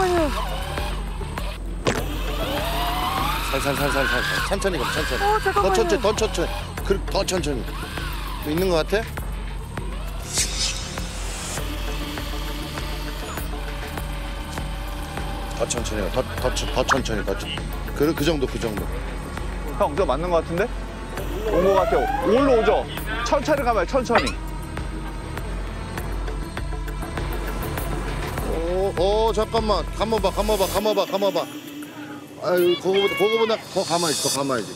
잠깐만요. 살살살살살 천천히 가 천천히. 어, 더 잠깐만요. 천천히 더 천천히. 그, 더 천천히. 또 있는 것 같아? 더 천천히 가. 더, 더, 천- 더 천천히 더 천천히. 그, 그 정도 그 정도. 형, 저 맞는 것 같은데? 온 것 같아요. 올라오죠? 천천히 가봐요, 천천히. 오, 오 잠깐만 감아봐 감아봐 감아봐 감아봐 아유 그거보다 그거보다 더 가만히 있어 더 가만히 있어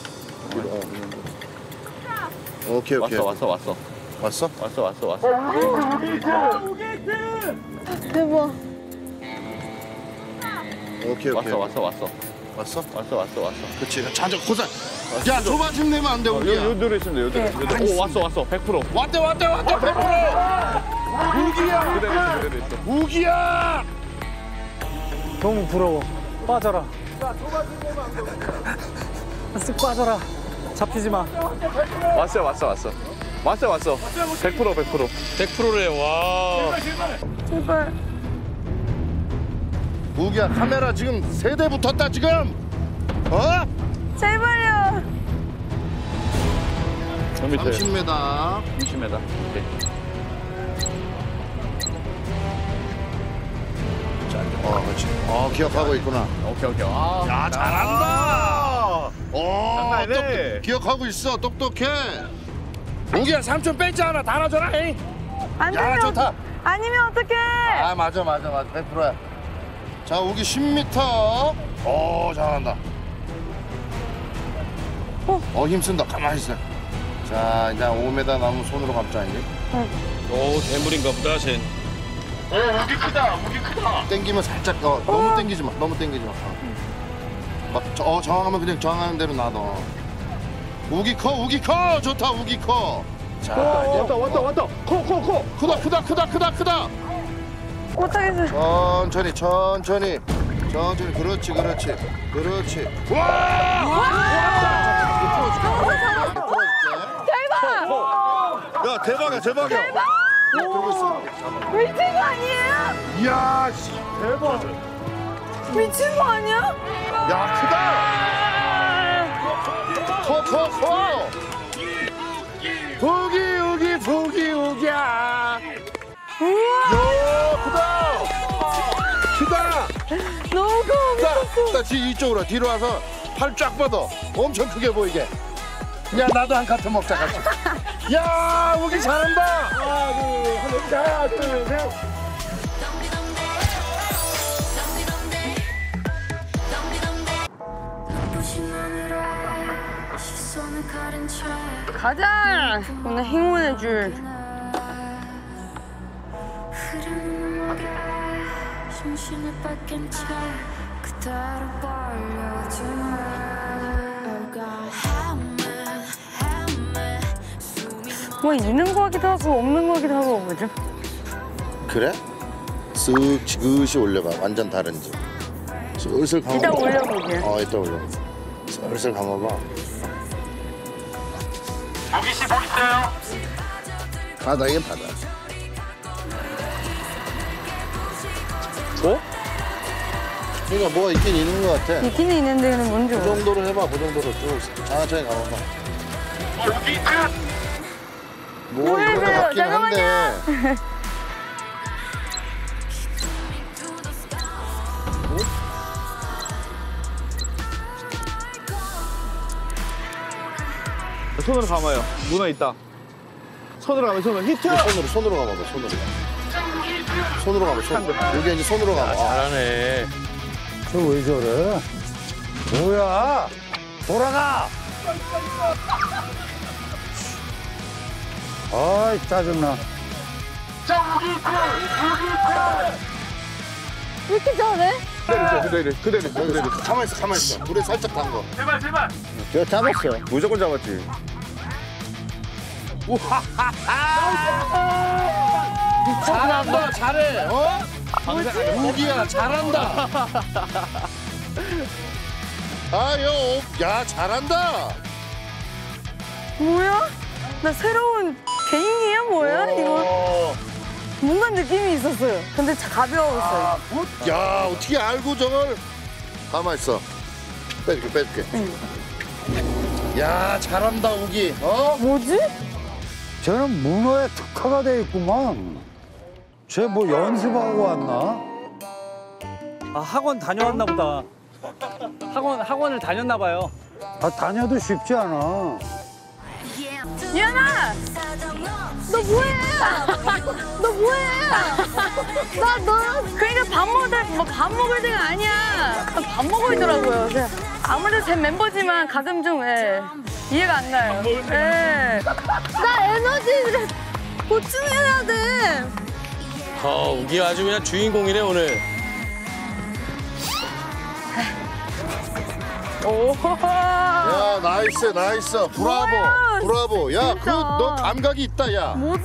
어, 오케이 오케이 왔어, 왔어, 왔어. 왔어? 왔어, 왔어, 왔어. 대박. 오케이 오케이 왔어, 왔어, 왔어. 왔어? 왔어, 왔어, 왔어. 그치 자자 고산 야 조바심 내면 안돼 요, 우리야 요 들어 있으면 돼, 요 들어. 요 들어. 오, 왔어, 왔어. 100%. 왔대 왔대 왔대 100% 우기야 그대로 있어, 그대로 있어. 우기야 너무 부러워. 빠져라. 쓱 빠져라. 잡히지 마. 왔어, 왔어, 왔어. 왔어, 왔어. 100%, 100%. 100%래 와. 제발. 우기야 카메라 지금 세 대 붙었다 지금 어? 제발요. 저 밑에 30m 20m. 오케이. 어 그렇지 어 기억하고 있구나 오케이, 오케이. 아, 야 잘한다 어 아니네. 똑- 기억하고 있어 똑똑해 우기야 삼촌 뺐잖아 달아줘라 에이. 안 야, 되면 좋다. 아니면 어떡해? 아 맞아 맞아 맞아 100%야 자 우기 10m 오 잘한다 어. 어 힘쓴다 가만히 있어 자 이제 5m 남으면 손으로 감자 이제 오 대물인가 보다 쟨. 땡기면 살짝 어, 너무 땡기지 마 너무 땡기지 마 어. 막 저, 어, 저항하면 그냥 저항하는 대로 놔둬 우기 커 우기 커 좋다 우기 커자 오, 왔다, 왔다, 왔다. 커, 커, 커. 크다 크다 크다 크다 크다 못하겠어. 천천히 천천히 천천히 그렇지 그렇지 그렇지 대박. 야 대박이야 대박이야 들고 있어 미친 거 아니에요? 이야 씨, 대박 미친 거 아니야? 야 크다 커 커 커 우기 우기 부기 우기야 우와. 야 크다 크다 너무 커. 자, 자 뒤, 이쪽으로 와. 뒤로 와서 팔 쫙 뻗어 엄청 크게 보이게 야 나도 한 카트 먹자 같이 야 우기 잘한다 하나 둘셋 가린 채 가자. 오늘 행운의 줄. 그대로 Oh God 헤매 숨이 뭐 있는 거 같기도 하고 없는 거 같기도 하고 뭐죠? 그래? 쓱 지그시 올려봐 완전 다른지 슬슬 감아봐 일단 올려볼게요. 어 이따 올려 슬슬 감아봐 우기 씨뭐 있어요? 바닥에 바닥 어? 그러니까 뭐가 있긴 있는 것 같아 있기는 있는데 그는 뭔지 그 모르 정도로 해봐 그 정도로 쭉 천천히 감아봐 우기 끝! 뭐 있는 것 보여줘요. 같긴 한데 손으로 감아요. 문어 있다. 손으로 가면 손으로 히트! 손으로 손으로 감아봐 손으로 손으로 감아 손 여기 이제 손으로 감아 잘하네. 저 왜 저래? 뭐야? 돌아가! 아이, 짜증나. 왜 이렇게 잘해? 그대로 있어, 그대로, 그대로 그대로. 가만히 있어 가만히 있어 물에 살짝 담궈 제발 제발! 제가 잡았어 무조건 잡았지. 잘한다 잘해 어? 우기야 잘한다 아유 야 잘한다 뭐야? 나 새로운 개인기야 뭐야 이거? 어, 뭔가 느낌이 있었어요. 근데 자- 가벼웠어요. 아, 야 어떻게 알고 저걸 가만 있어 빼줄게 빼줄게 야 잘한다 우기 어 뭐지? 쟤는 문어에 특화가 돼 있구만. 쟤 뭐 연습하고 왔나? 아 학원 다녀왔나 보다. 학원 학원을 다녔나 봐요. 아, 다녀도 쉽지 않아. 유연아! 너 뭐해? 너 뭐해? 나 너. 그러니까 밥 먹을 때, 뭐밥 먹을 때가 아니야. 밥 먹고 있더라고요. 그냥 아무래도 제 멤버지만 가끔 좀, 예, 이해가 안 가요. 예. 나 에너지를 보충해야 돼. 어, 우기 아주 그냥 주인공이네, 오늘. 오. 야 nice nice 브라보 뭐야, 브라보 야 그 진짜. 너 감각이 있다 야 뭐지?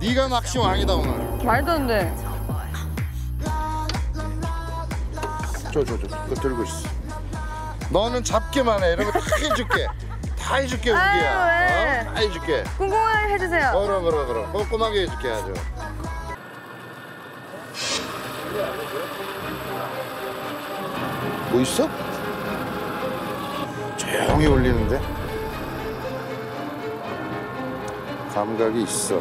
네가 낚시 왕이다 오늘 말도 안 돼. 저 저 저 그거 들고 있어 너는 잡기만 해 이런 거 다 해줄게 다 해줄게 우기야 아유, 왜? 어? 다 해줄게 궁금하게 해주세요. 그럼 그럼 그럼 꼼꼼하게 해줄게 아주 뭐 있어? 조용히 올리는데? 감각이 있어.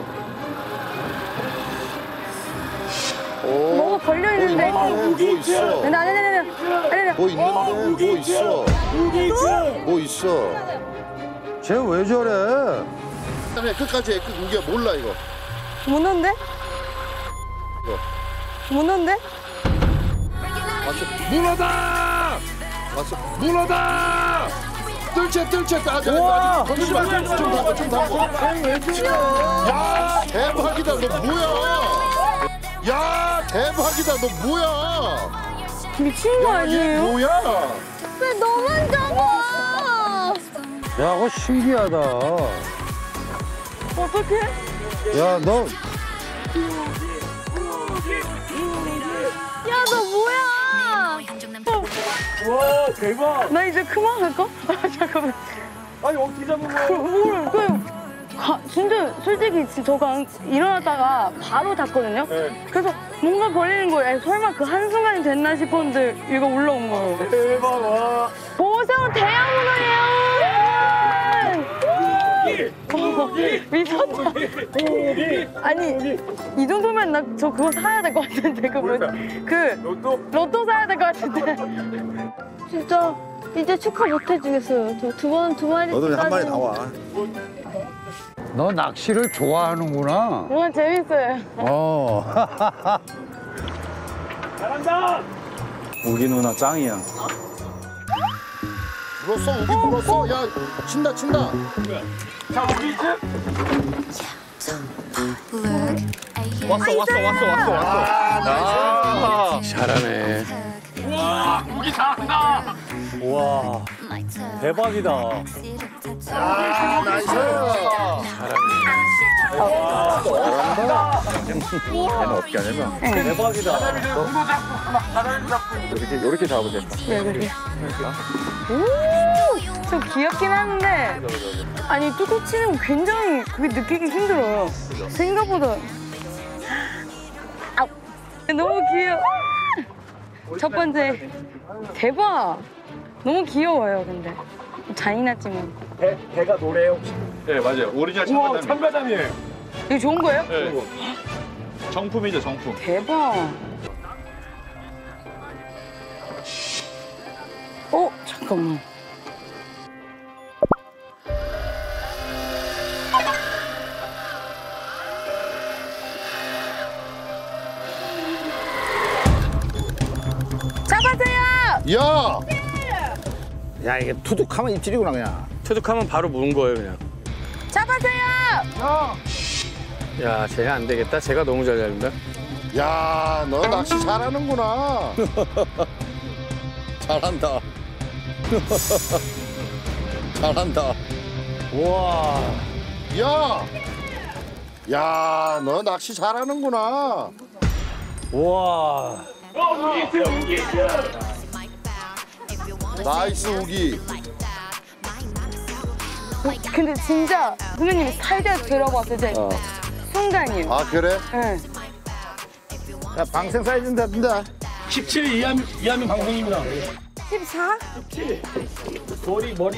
오, 뭐가 걸려 있는데. 뭐뭐 있어? 아니, 아니, 아니. 뭐 있는데? 뭐 있어 뭐 있어? 쟤 왜 저래? 그다음에 끝까지 해. 끝 우기야. 몰라 이거. 문어인데? 문어인데? 왔어. 문어다! 왔어. 문어다 뜰채 뜰채 아직 아직 건드지 마. 좀 담궈 좀 담궈 야 대박이다 너 뭐야 야 대박이다 너 뭐야 미친 거 야, 얘 아니에요? 뭐야 왜 너만 잡아? 야, 그거 신기하다. 어떡해? 야, 너 야, 너 뭐야? 와 대박. 나 이제 그만할까? 잠깐만. 아니 어떻게 잡은 거야? 그, 뭘, 그, 가, 진짜 솔직히 지- 저가 일어났다가 바로 잤거든요? 그래서 뭔가 걸리는 거예요. 설마 그 한순간이 됐나 싶었는데 얘가 올라온 거예요. 대박 와. 보세요, 대형 문어예요! 미쳤다. 아니, 이 정도면 나 저 그거 사야 될 것 같은데. 그, 뭐, 그, 로또? 로또 사야 될 것 같은데. 진짜, 이제 축하 못 해주겠어요. 저 두 번, 두 마리. 너도 한 마리 나와. 너 낚시를 좋아하는구나. 정말 재밌어요. 어. 잘한다. 우기 누나 짱이야. 물었어 우기 물었어 야 친다 친다 자 우기 이제 왔어 왔어 왔어 왔어 왔어. 아, 잘하네. 와 우기 잘한다. 와, 대박이다. 아 nice 얘는 어떻게 하냐면 대박이다. 이렇게 이렇게 잡으면 된다. 왜 그래? 오! 좀 귀엽긴 한데 아니 뚜껑 치는 거 굉장히 그게 느끼기 힘들어요. 생각보다 아, 너무 귀여워. 첫 번째 대박. 너무 귀여워요 근데 잔인하지만 배 배가 노래 혹시? 네 맞아요. 오리지널. 참가자님. 이거 좋은 거예요? 네. 정품이죠 정품. 대박. 어 잠깐만. 잡았어요. 야 야 이게 투둑하면 입질이구나 그냥. 투둑하면 바로 무는 거예요, 그냥. 잡았어요. 야, 쟤가 안 되겠다. 쟤가 너무 잘 잡는다. 야, 너 낚시 잘하는구나. 잘한다. 잘한다. 와, 야, 야, 너 낚시 잘하는구나. 와. 어 우기 있어 우기 있어. nice 우기. 근데 진짜 선배님 살짝 들어봤을 때 순간이에요. 아 그래? 네. 야, 방생 사이즈는 됐는데. 17 이하면, 이하면 방송입니다. 14? 머리, 머리.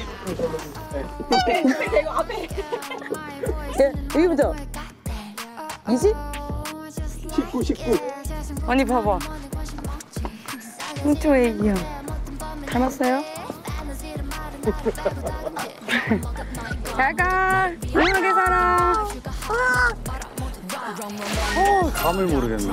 예, 여기부터. 20? 19, 19. 언니 봐봐. 홍초 애기 형. 닮았어요? 약간 행복하게 살아. 감을 모르겠네.